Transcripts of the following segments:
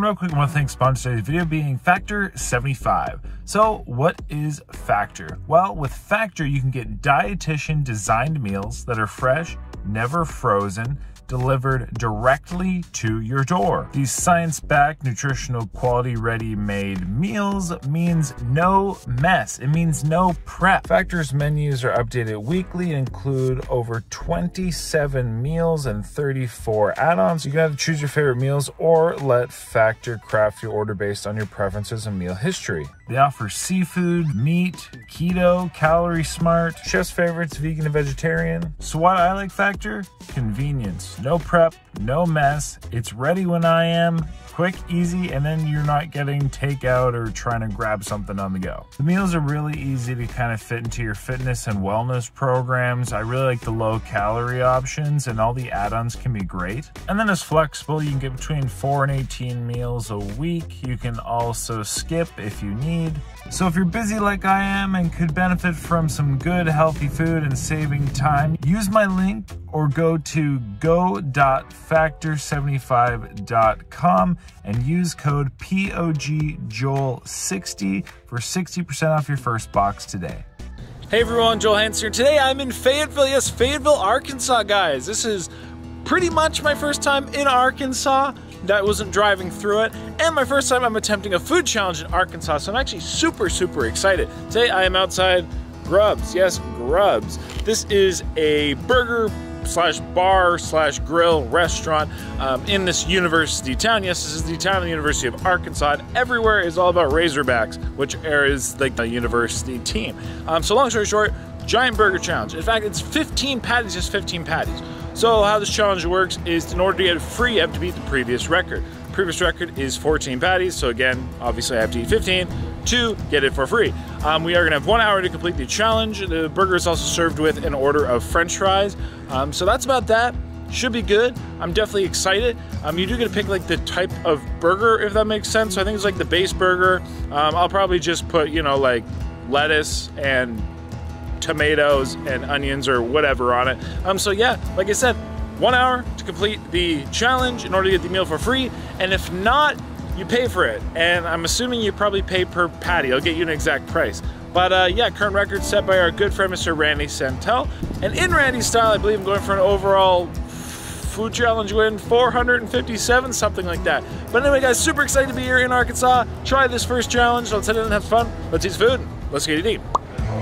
real quick, I want to thank sponsor today's video being Factor 75. So, what is Factor? Well, with Factor, you can get dietitian designed meals that are fresh, never frozen, delivered directly to your door. These science-backed, nutritional, quality, ready-made meals means no mess. It means no prep. Factor's menus are updated weekly and include over 27 meals and 34 add-ons. You can either choose your favorite meals or let Factor craft your order based on your preferences and meal history. They offer seafood, meat, keto, calorie smart, chef's favorites, vegan and vegetarian. So why I like Factor? Convenience. No prep, no mess. It's ready when I am quick, easy, and then you're not getting takeout or trying to grab something on the go. The meals are really easy to kind of fit into your fitness and wellness programs. I really like the low calorie options and all the add-ons can be great. And then it's flexible. You can get between 4 and 18 meals a week. You can also skip if you need. So if you're busy like I am and could benefit from some good healthy food and saving time, use my link or go to go.factor75.com and use code POGJOEL60 for 60% off your first box today. Hey everyone, Joel Hansen here. Today I'm in Fayetteville, yes, Fayetteville, Arkansas, guys. This is pretty much my first time in Arkansas that wasn't driving through it, and my first time I'm attempting a food challenge in Arkansas, so I'm actually super, super excited. Today I am outside Grubs, yes, Grubs. This is a burger slash bar slash grill restaurant um, in this university town. Yes, this is the town of the University of Arkansas. everywhere is all about Razorbacks, which is like the university team. Um, so long story short, giant burger challenge. In fact, it's 15 patties, just 15 patties. So how this challenge works is in order to get free, you have to beat the previous record. Previous record is 14 patties, so again, obviously I have to eat 15 to get it for free. Um, we are gonna have one hour to complete the challenge. The burger is also served with an order of french fries. Um, so that's about that. Should be good. I'm definitely excited. Um, you do get to pick like the type of burger, if that makes sense. So I think it's like the base burger. Um, I'll probably just put, you know, like lettuce and tomatoes and onions or whatever on it. Um, so yeah, like I said, one hour to complete the challenge in order to get the meal for free. And if not, you pay for it. And I'm assuming you probably pay per patty. I'll get you an exact price. But uh, yeah, current record set by our good friend, Mr. Randy Santel. And in Randy's style, I believe I'm going for an overall food challenge win, 457, something like that. But anyway, guys, super excited to be here in Arkansas. Try this first challenge. Let's head in and have fun. Let's eat food. Let's get it eat.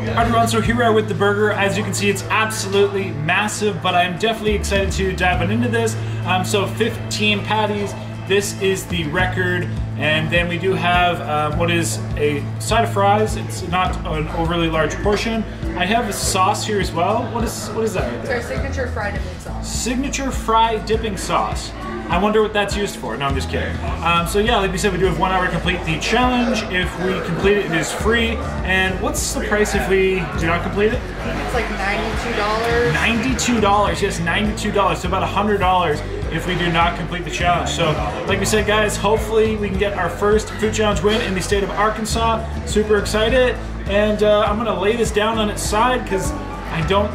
Alright everyone, so here we are with the burger. As you can see, it's absolutely massive, but I'm definitely excited to dive into this. Um, so 15 patties, this is the record. And then we do have um, what is a side of fries. It's not an overly large portion. I have a sauce here as well. What is what is that right? It's our signature fry dipping sauce. Signature fry dipping sauce. I wonder what that's used for. No, I'm just kidding. Um, so yeah, like we said, we do have one hour to complete the challenge. If we complete it, it is free. And what's the price if we do not complete it? I think It's like $92. $92, yes, $92. So about $100 if we do not complete the challenge. So like we said, guys, hopefully we can get our first food challenge win in the state of Arkansas. Super excited. And uh, I'm gonna lay this down on its side because I don't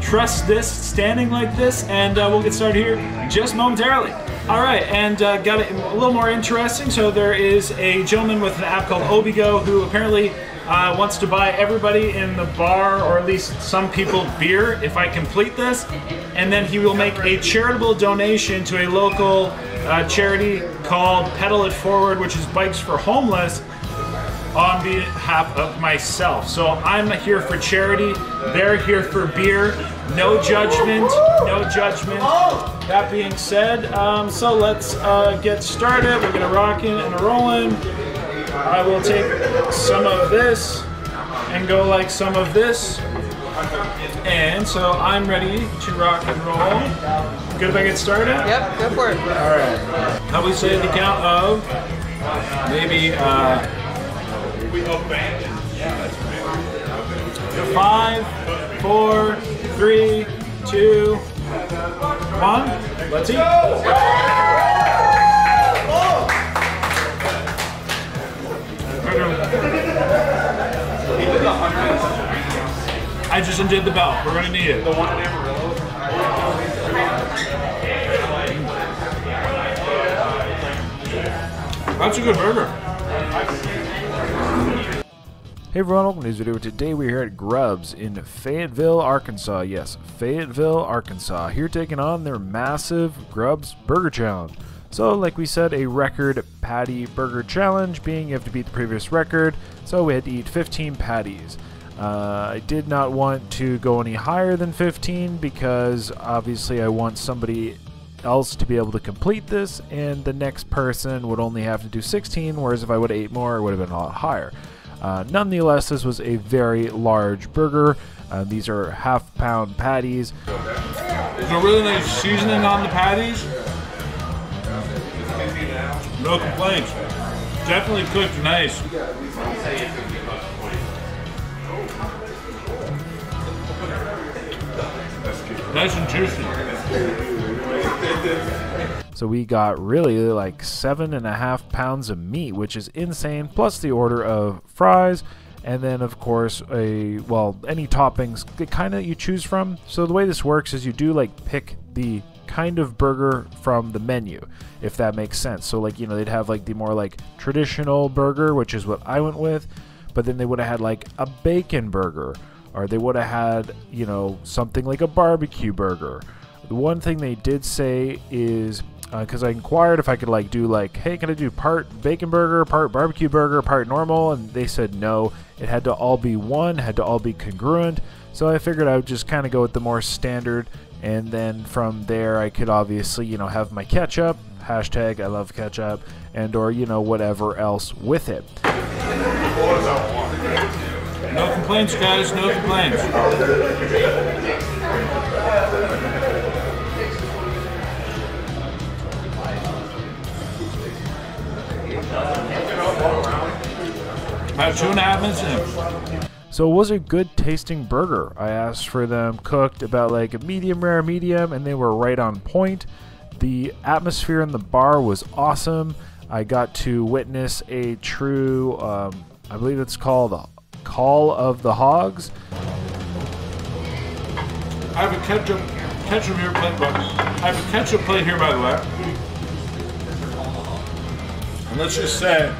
trust this standing like this. And uh, we'll get started here just momentarily. All right, and uh, got it a little more interesting. So there is a gentleman with an app called Obigo who apparently uh, wants to buy everybody in the bar, or at least some people, beer if I complete this. And then he will make a charitable donation to a local uh, charity called Pedal It Forward, which is Bikes for Homeless on behalf of myself. So I'm here for charity, they're here for beer. No judgment, no judgment. That being said, um, so let's uh, get started. We're gonna rock in and rolling. I will take some of this and go like some of this. And so I'm ready to rock and roll. Good if I get started? Yep, go for it. All right. How we say the count of maybe uh, Five, four, three, two, one. Let's eat. I just undid the belt. We're gonna need it. The one in Amarillo. That's a good burger. Hey everyone, welcome to this video. Today we're here at Grubs in Fayetteville, Arkansas. Yes, Fayetteville, Arkansas. Here taking on their massive Grubs Burger Challenge. So, like we said, a record patty burger challenge, being you have to beat the previous record. So we had to eat 15 patties. Uh, I did not want to go any higher than 15 because obviously I want somebody else to be able to complete this, and the next person would only have to do 16, whereas if I would have ate more, it would have been a lot higher. Uh, nonetheless, this was a very large burger. Uh, these are half pound patties. There's a really nice seasoning on the patties. No complaints. Definitely cooked nice. Nice and juicy. So we got really like seven and a half pounds of meat, which is insane, plus the order of fries, and then of course a well any toppings kind of you choose from. So the way this works is you do like pick the kind of burger from the menu, if that makes sense. So like you know they'd have like the more like traditional burger, which is what I went with, but then they would have had like a bacon burger, or they would have had you know something like a barbecue burger. The one thing they did say is because uh, I inquired if I could like do like, hey, can I do part bacon burger, part barbecue burger, part normal, and they said no. It had to all be one, had to all be congruent. So I figured I would just kind of go with the more standard, and then from there I could obviously you know have my ketchup, hashtag I love ketchup, and or you know whatever else with it. No complaints, guys. No complaints. About two and a half minutes in. So it was a good tasting burger. I asked for them cooked about like a medium rare medium and they were right on point. The atmosphere in the bar was awesome. I got to witness a true um, I believe it's called Call of the Hogs. I have a ketchup ketchup here plate but I have a ketchup plate here by the way. And let's just say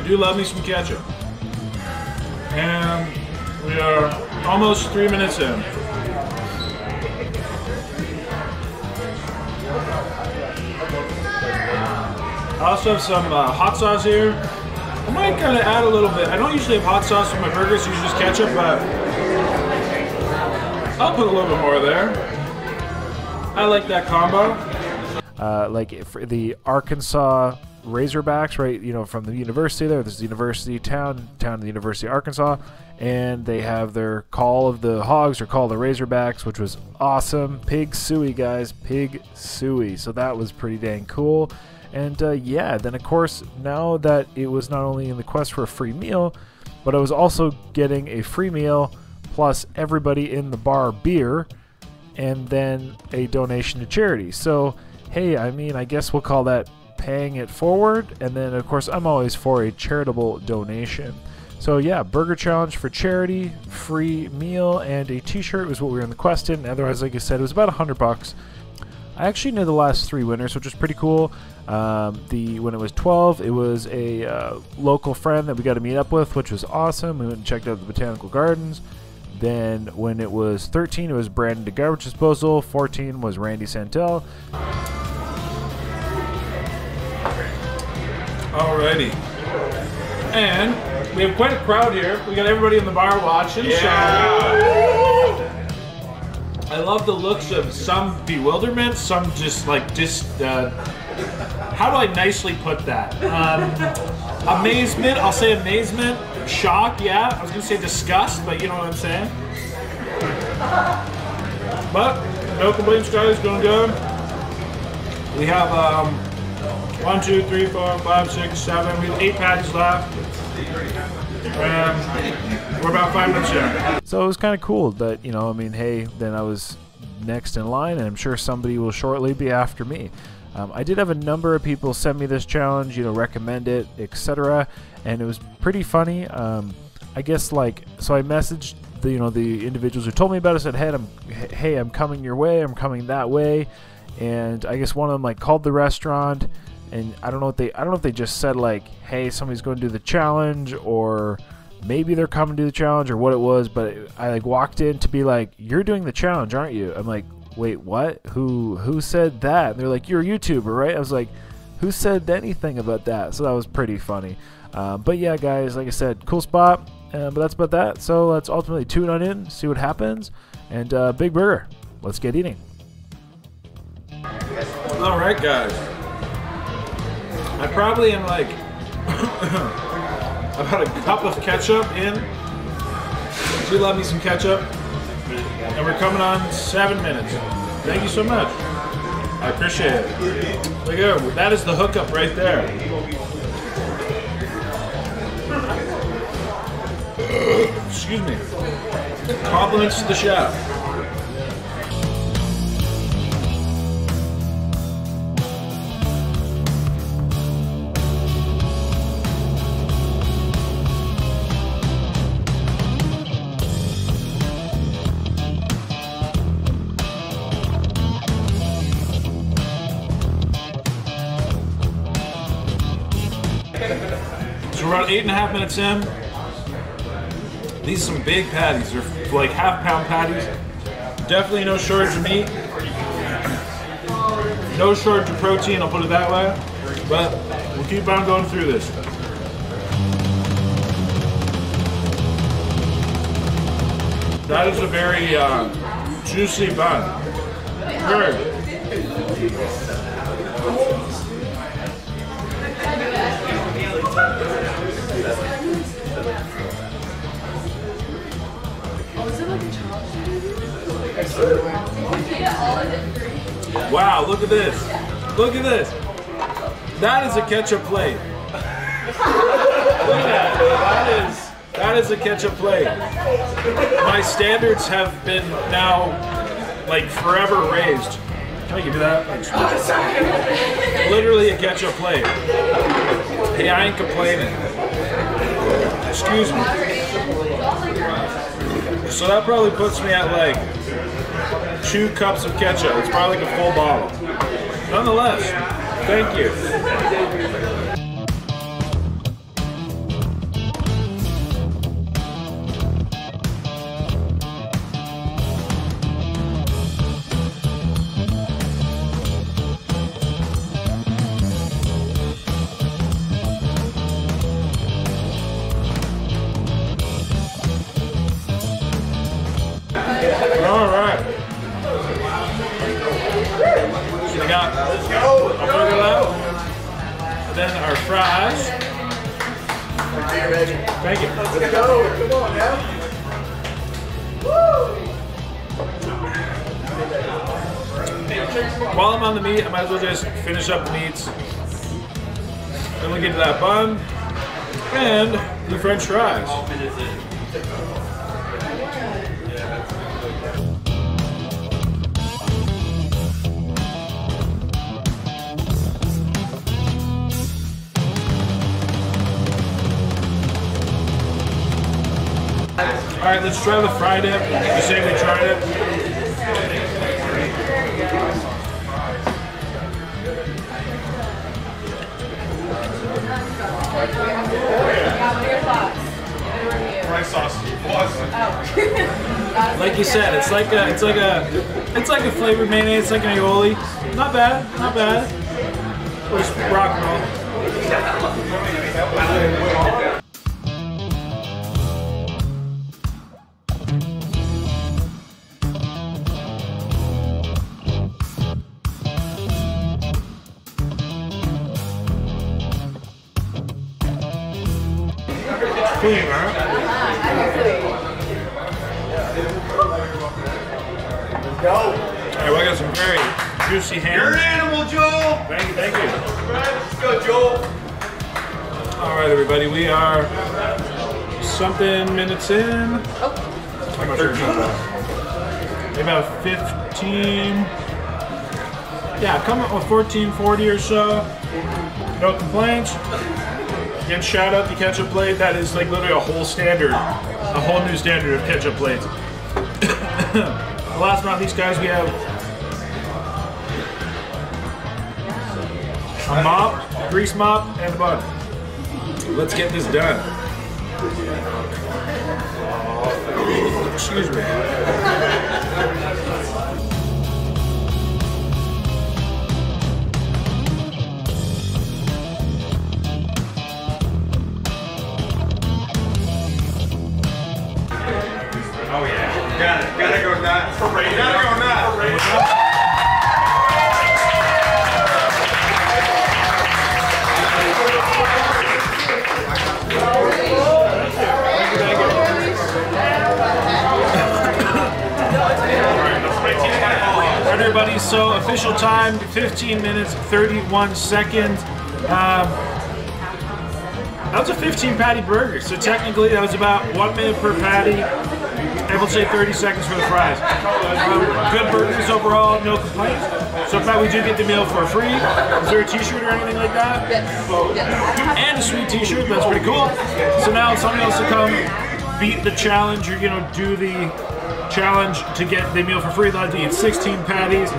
I do love me some ketchup. And we are almost three minutes in. I also have some uh, hot sauce here. I might kind of add a little bit. I don't usually have hot sauce with my burgers, usually just ketchup, but I'll put a little bit more there. I like that combo. Uh, like for the Arkansas Razorbacks, right? You know, from the university there. This is the university town, town of the University of Arkansas, and they have their Call of the Hogs or Call the Razorbacks, which was awesome. Pig sooie, guys, pig sooie. So that was pretty dang cool. And uh, yeah, then of course, now that it was not only in the quest for a free meal, but I was also getting a free meal plus everybody in the bar beer, and then a donation to charity. So hey, I mean, I guess we'll call that paying it forward. And then, of course, I'm always for a charitable donation. So yeah, burger challenge for charity, free meal, and a T-shirt was what we were in the quest in. Otherwise, like I said, it was about a hundred bucks. I actually knew the last three winners, which was pretty cool. Um, the when it was 12, it was a uh, local friend that we got to meet up with, which was awesome. We went and checked out the botanical gardens. Then when it was 13, it was Brandon to Garbage Disposal. 14 was Randy Santel. Alrighty. And we have quite a crowd here. We got everybody in the bar watching. Yeah. So I love the looks of some bewilderment, some just like just. Uh, how do I nicely put that? Um, amazement. I'll say amazement. Shock. Yeah. I was gonna say disgust, but you know what I'm saying. But no complaints, guys. Going good. We have um, one, two, three, four, five, six, seven. We have eight patties left. Um, we're about five minutes in. So it was kind of cool that, you know, I mean, hey, then I was next in line, and I'm sure somebody will shortly be after me. Um, I did have a number of people send me this challenge, you know, recommend it, etc., and it was pretty funny. Um, I guess like so, I messaged the you know the individuals who told me about it. Said, "Hey, I'm hey, I'm coming your way. I'm coming that way," and I guess one of them like called the restaurant and I don't know what they I don't know if they just said like, hey, somebody's going to do the challenge or maybe they're coming to the challenge or what it was, but I like walked in to be like, you're doing the challenge, aren't you? I'm like, wait, what? Who who said that? And they're like, you're a YouTuber, right? I was like, who said anything about that? So that was pretty funny. Uh, but yeah, guys, like I said, cool spot. Uh, but that's about that. So let's ultimately tune on in, see what happens, and uh, Big Burger. Let's get eating. All right, guys. I probably am like about a cup of ketchup in. Do you love me some ketchup. And we're coming on seven minutes. Thank you so much. I appreciate it. Look here, that is the hookup right there. Excuse me. Compliments to the chef. Eight and a half minutes in. These are some big patties. They're like half pound patties. Definitely no shortage of meat. No shortage of protein, I'll put it that way. But we'll keep on going through this. That is a very uh, juicy bun. Very. Wow, look at this. Look at this. That is a ketchup plate. Look at that. That is that is a ketchup plate. My standards have been now like forever raised. Can I give you that? Literally a ketchup plate. Hey, I ain't complaining. Excuse me. So that probably puts me at like two cups of ketchup. It's probably like a full bottle. Nonetheless, thank you. While I'm on the meat, I might as well just finish up the meats. Then we get to that bun and the French fries. All right, let's try the fried dip. You say we tried Like you said, it's like a, it's like a, it's like a flavored mayonnaise. It's like an aioli. Not bad, not bad. Just rock roll. Very juicy You're an animal, Joel! Thank you, thank you. Let's go, Joel! All right, everybody, we are something minutes in. Oh. I'm not sure. Maybe About 15. Yeah, come up with 1440 or so. No complaints. Again, shout out the ketchup plate. That is like literally a whole standard, a whole new standard of ketchup plates. Last but not least, guys, we have a mop, grease mop, and a bun. Let's get this done. Excuse me. Oh yeah. Gotta, gotta go nuts. Gotta go nuts. Everybody, so official time 15 minutes 31 seconds. Um, that was a 15 patty burger, so technically that was about one minute per patty. I will say 30 seconds for the fries. Um, good burgers overall, no complaints. So Pat, we do get the meal for free. Is there a T-shirt or anything like that? Yes. Yes. and a sweet t-shirt. That's pretty cool. So now somebody else to come beat the challenge or, you know, do the challenge to get the meal for free. They'll have to eat 16 patties.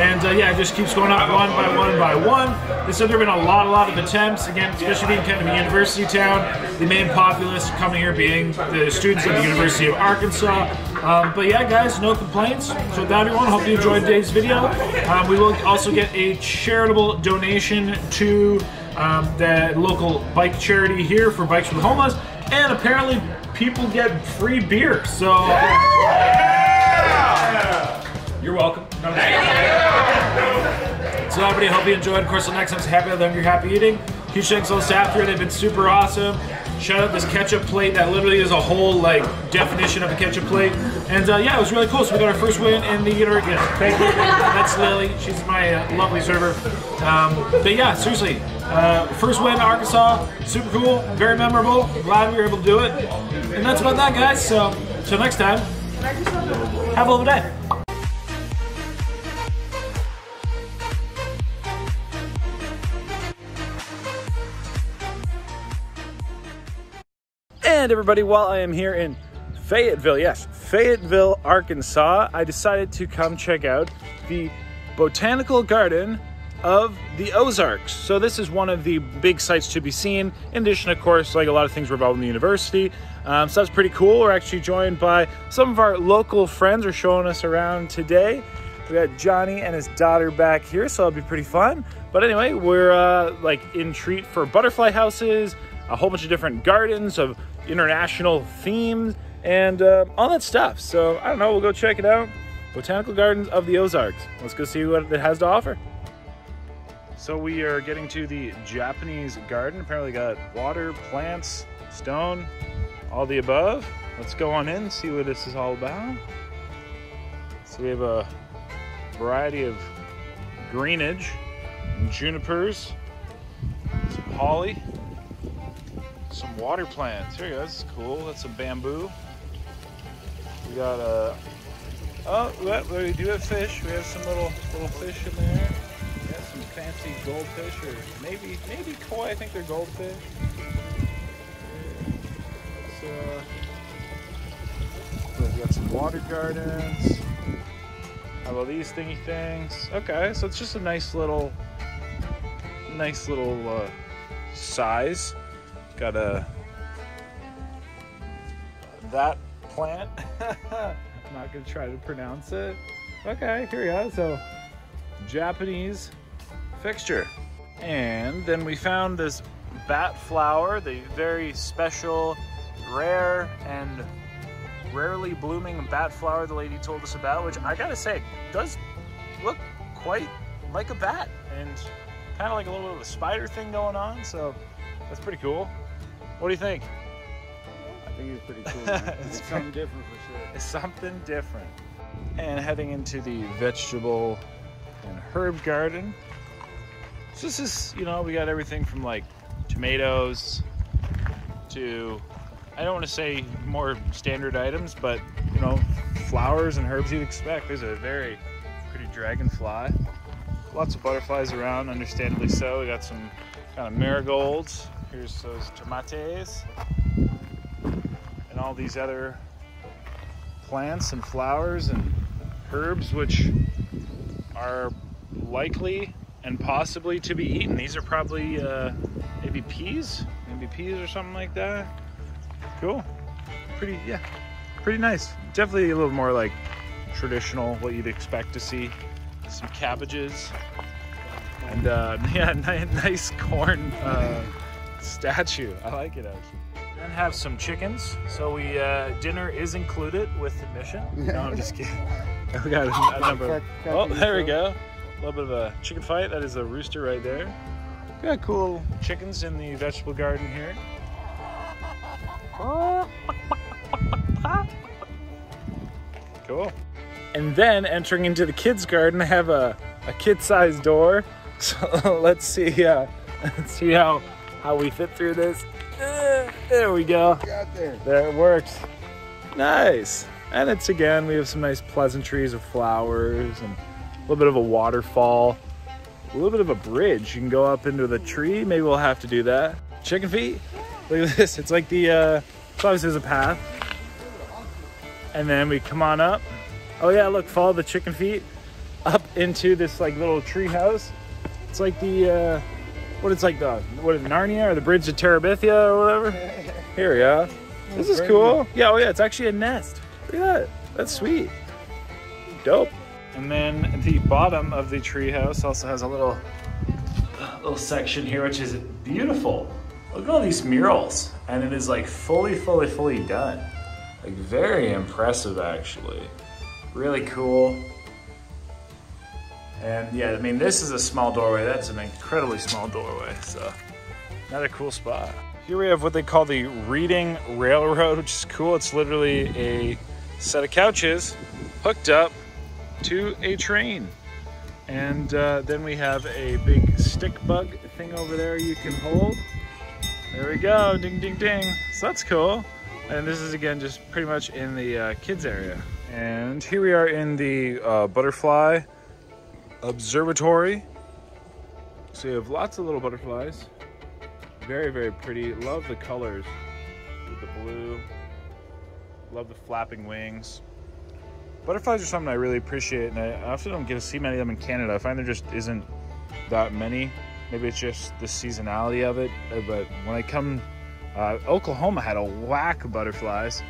And uh, yeah, it just keeps going up one by one by one. They said there have been a lot, a lot of attempts. Again, especially being kind of a university town, the main populace coming here being the students of the University of Arkansas. Um, but yeah, guys, no complaints. So with that, everyone, hope you enjoyed today's video. Um, we will also get a charitable donation to um, the local bike charity here for Bikes for the Homeless. And apparently, people get free beer. So. You're welcome. No, So everybody, hope you enjoyed. Of course, the next time's Happy Hungry, Happy Eating. Huge thanks to the staff here. They've been super awesome. Shout out this ketchup plate that literally is a whole like definition of a ketchup plate. And uh, yeah, it was really cool. So we got our first win in the. Yeah, thank you. That's Lily. She's my uh, lovely server. Um, but yeah, seriously, uh, first win in Arkansas. Super cool. Very memorable. Glad we were able to do it. And that's about that, guys. So till next time, have a lovely day. And everybody, while I am here in Fayetteville, yes, Fayetteville, Arkansas, I decided to come check out the Botanical Garden of the Ozarks. So this is one of the big sites to be seen. In addition, of course, like a lot of things revolve in the university. Um, so that's pretty cool. We're actually joined by some of our local friends are showing us around today. We got Johnny and his daughter back here, so it'll be pretty fun. But anyway, we're uh, like in treat for butterfly houses, a whole bunch of different gardens of international themes, and uh, all that stuff. So I don't know, we'll go check it out. Botanical Gardens of the Ozarks. Let's go see what it has to offer. So we are getting to the Japanese garden. Apparently got water, plants, stone, all the above. Let's go on in, and see what this is all about. So we have a variety of greenage, junipers, some holly, some water plants. Here you go, cool. That's some bamboo. We got a, oh, we do have fish. We have some little little fish in there. We got some fancy goldfish, or maybe maybe koi. I think they're goldfish. So, we've got some water gardens. How about these thingy things? Okay, so it's just a nice little, nice little uh, size. Got a that plant. I'm not gonna try to pronounce it. Okay, here we go. So Japanese fixture, and then we found this bat flower, the very special, rare, and rarely blooming bat flower the lady told us about, which I gotta say does look quite like a bat and kind of like a little bit of a spider thing going on. So that's pretty cool. What do you think? I think it's pretty cool. It's it's something different for sure. It's something different. And heading into the vegetable and herb garden. So this is, you know, we got everything from like tomatoes to I don't want to say more standard items, but you know, flowers and herbs you'd expect. There's a very pretty dragonfly. Lots of butterflies around, understandably so. We got some kind of marigolds. Here's those tomates. And all these other plants and flowers and herbs, which are likely and possibly to be eaten. These are probably uh, maybe peas, maybe peas or something like that. Cool. Pretty, yeah, pretty nice. Definitely a little more like traditional, what you'd expect to see. Some cabbages, and uh, yeah, ni- nice corn uh, statue. I like it actually. Then have some chickens. So we uh, dinner is included with admission. No, I'm just kidding. We got a, a number. Oh, there we go. A little bit of a chicken fight. That is a rooster right there. We got cool chickens in the vegetable garden here. Cool. And then entering into the kids' garden, I have a, a kid-sized door. So let's see. Uh, let's see how how we fit through this. Uh, there we go. Got there. There it works. Nice. And it's again, we have some nice pleasantries of flowers and little bit of a waterfall, a little bit of a bridge. You can go up into the tree. Maybe we'll have to do that. Chicken feet. Look at this. It's like the, uh, so obviously there's a path. And then we come on up. Oh yeah, look, follow the chicken feet up into this like little tree house. It's like the, uh, what it's like the, what is it, Narnia or the Bridge to Terabithia or whatever. Here we go. This is cool. Yeah, oh yeah, it's actually a nest. Look at that. That's sweet. Dope. And then the bottom of the treehouse also has a little little section here, which is beautiful. Look at all these murals. And it is like fully, fully, fully done. Like very impressive actually. Really cool. And yeah, I mean, this is a small doorway. That's an incredibly small doorway. So, another cool spot. Here we have what they call the Reading Railroad, which is cool. It's literally a set of couches hooked up to a train. And uh, then we have a big stick bug thing over there you can hold. There we go, ding, ding, ding. So that's cool. And this is again just pretty much in the uh, kids area. And here we are in the uh, butterfly observatory. So you have lots of little butterflies. Very, very pretty. Love the colors with the blue. Love the flapping wings. Butterflies are something I really appreciate, and I often don't get to see many of them in Canada. I find there just isn't that many. Maybe it's just the seasonality of it. uh, But when I come, uh, Oklahoma had a whack of butterflies.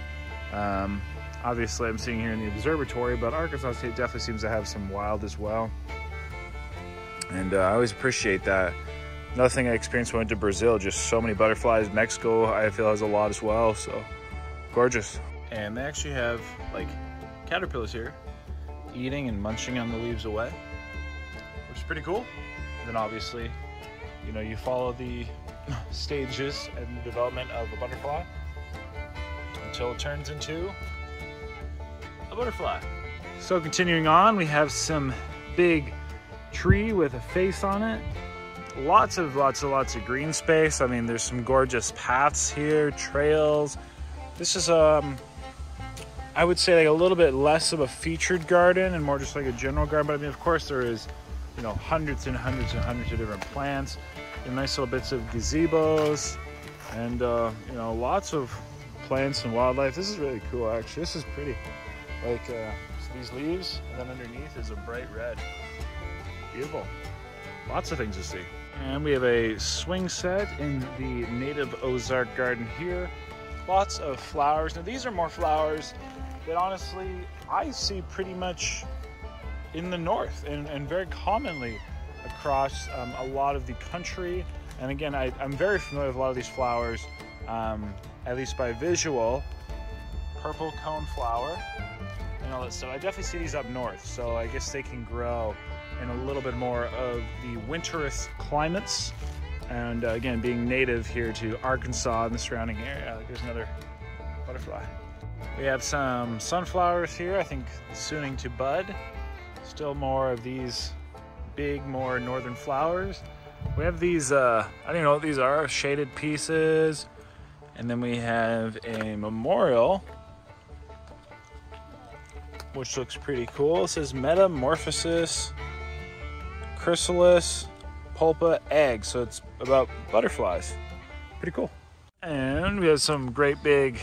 Um, obviously, I'm seeing here in the observatory, but Arkansas State definitely seems to have some wild as well. And uh, I always appreciate that. Another thing I experienced when I went to Brazil, just so many butterflies. Mexico, I feel, has a lot as well. So gorgeous. And they actually have like caterpillars here eating and munching on the leaves away, which is pretty cool. And then obviously, you know, you follow the stages and the development of a butterfly until it turns into a butterfly. So continuing on, we have some big tree with a face on it. Lots of lots of lots of green space. I mean, there's some gorgeous paths here, trails. This is um I would say like a little bit less of a featured garden and more just like a general garden. But I mean, of course, there is, you know, hundreds and hundreds and hundreds of different plants, and nice little bits of gazebos, and uh, you know, lots of plants and wildlife. This is really cool, actually. This is pretty. Like uh, these leaves, and then underneath is a bright red. Beautiful. Lots of things to see. And we have a swing set in the native Ozark garden here. Lots of flowers. Now these are more flowers that honestly I see pretty much in the north and, and very commonly across um, a lot of the country. And again, I, I'm very familiar with a lot of these flowers, um, at least by visual. Purple cone flower and all that stuff. I definitely see these up north, so I guess they can grow in a little bit more of the winterous climates. And uh, again, being native here to Arkansas and the surrounding area, there's another butterfly. We have some sunflowers here, I think sooning to bud. Still more of these big, more northern flowers. We have these, uh, I don't even know what these are, shaded pieces. And then we have a memorial, which looks pretty cool. It says Metamorphosis Chrysalis Pulpa Egg. So it's about butterflies. Pretty cool. And we have some great big,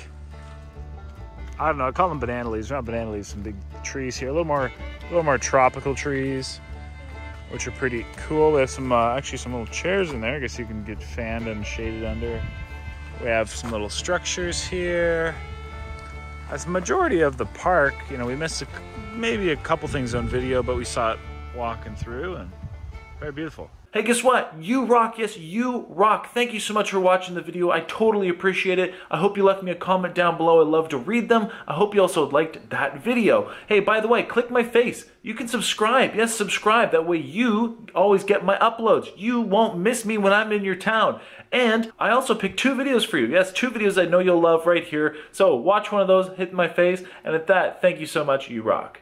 I don't know, I call them banana leaves. They're not banana leaves, some big trees here. A little more, a little more tropical trees. which are pretty cool. We have some, uh, actually some little chairs in there. I guess you can get fanned and shaded under. We have some little structures here. As majority of the park, you know, we missed a, maybe a couple things on video, but we saw it walking through and very beautiful. Hey, guess what? You rock. Yes, you rock. Thank you so much for watching the video. I totally appreciate it. I hope you left me a comment down below. I love to read them. I hope you also liked that video. Hey, by the way, click my face. You can subscribe. Yes, subscribe. That way you always get my uploads. You won't miss me when I'm in your town. And I also picked two videos for you. Yes, two videos I know you'll love right here. So watch one of those, hit my face. And at that, thank you so much. You rock.